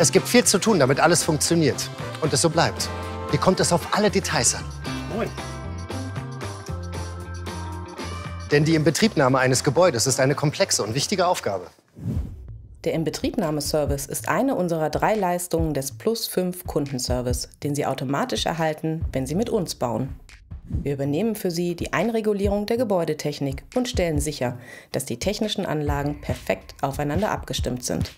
Es gibt viel zu tun, damit alles funktioniert. Und es so bleibt. Hier kommt es auf alle Details an. Moin. Denn die Inbetriebnahme eines Gebäudes ist eine komplexe und wichtige Aufgabe. Der Inbetriebnahmeservice ist eine unserer drei Leistungen des Plus 5 Kundenservice, den Sie automatisch erhalten, wenn Sie mit uns bauen. Wir übernehmen für Sie die Einregulierung der Gebäudetechnik und stellen sicher, dass die technischen Anlagen perfekt aufeinander abgestimmt sind.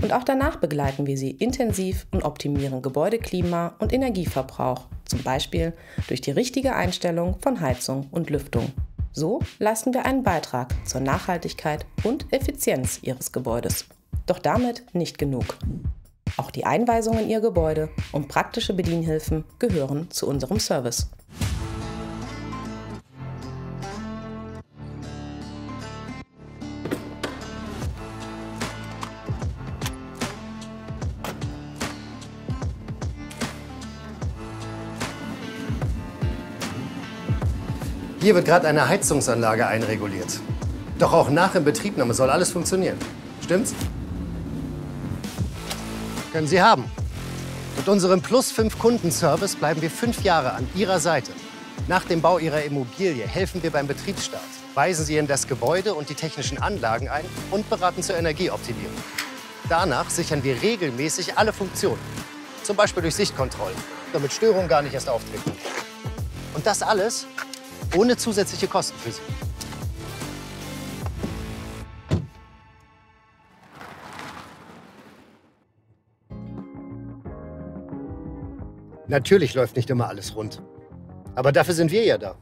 Und auch danach begleiten wir Sie intensiv und optimieren Gebäudeklima und Energieverbrauch, zum Beispiel durch die richtige Einstellung von Heizung und Lüftung. So leisten wir einen Beitrag zur Nachhaltigkeit und Effizienz Ihres Gebäudes. Doch damit nicht genug. Auch die Einweisung in Ihr Gebäude und praktische Bedienhilfen gehören zu unserem Service. Hier wird gerade eine Heizungsanlage einreguliert. Doch auch nach Inbetriebnahme soll alles funktionieren. Stimmt's? Können Sie haben. Mit unserem Plus 5 Kundenservice bleiben wir fünf Jahre an Ihrer Seite. Nach dem Bau Ihrer Immobilie helfen wir beim Betriebsstart, weisen Sie in das Gebäude und die technischen Anlagen ein und beraten zur Energieoptimierung. Danach sichern wir regelmäßig alle Funktionen, zum Beispiel durch Sichtkontrollen, damit Störungen gar nicht erst auftreten. Und das alles ohne zusätzliche Kosten für Sie. Natürlich läuft nicht immer alles rund. Aber dafür sind wir ja da.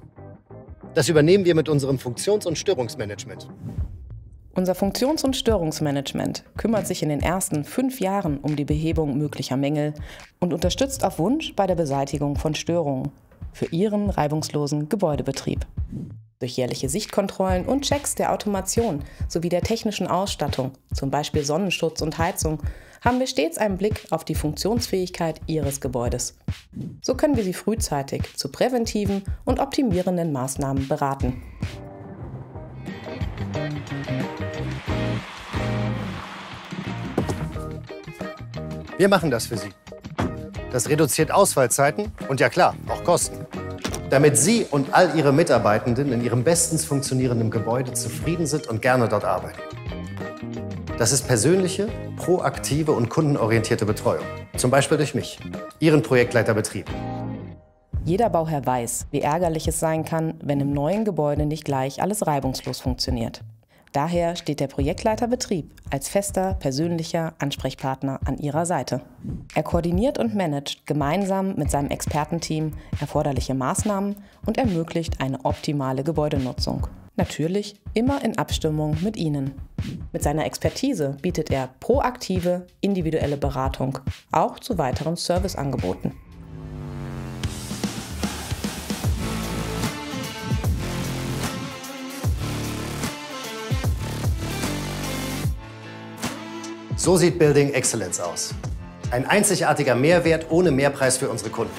Das übernehmen wir mit unserem Funktions- und Störungsmanagement. Unser Funktions- und Störungsmanagement kümmert sich in den ersten fünf Jahren um die Behebung möglicher Mängel und unterstützt auf Wunsch bei der Beseitigung von Störungen für Ihren reibungslosen Gebäudebetrieb. Durch jährliche Sichtkontrollen und Checks der Automation sowie der technischen Ausstattung, zum Beispiel Sonnenschutz und Heizung, haben wir stets einen Blick auf die Funktionsfähigkeit Ihres Gebäudes. So können wir Sie frühzeitig zu präventiven und optimierenden Maßnahmen beraten. Wir machen das für Sie. Das reduziert Ausfallzeiten und ja klar, auch Kosten. Damit Sie und all Ihre Mitarbeitenden in Ihrem bestens funktionierenden Gebäude zufrieden sind und gerne dort arbeiten. Das ist persönliche, proaktive und kundenorientierte Betreuung. Zum Beispiel durch mich, Ihren Projektleiter Betrieb. Jeder Bauherr weiß, wie ärgerlich es sein kann, wenn im neuen Gebäude nicht gleich alles reibungslos funktioniert. Daher steht der Projektleiter Betrieb als fester, persönlicher Ansprechpartner an Ihrer Seite. Er koordiniert und managt gemeinsam mit seinem Expertenteam erforderliche Maßnahmen und ermöglicht eine optimale Gebäudenutzung. Natürlich immer in Abstimmung mit Ihnen. Mit seiner Expertise bietet er proaktive, individuelle Beratung, auch zu weiteren Serviceangeboten. So sieht Building Excellence aus. Ein einzigartiger Mehrwert ohne Mehrpreis für unsere Kunden.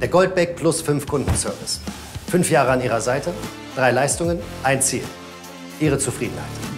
Der Goldback Plus 5 Kundenservice. Fünf Jahre an Ihrer Seite, drei Leistungen, ein Ziel. Ihre Zufriedenheit.